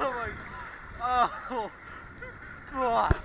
Oh my. Oh. God.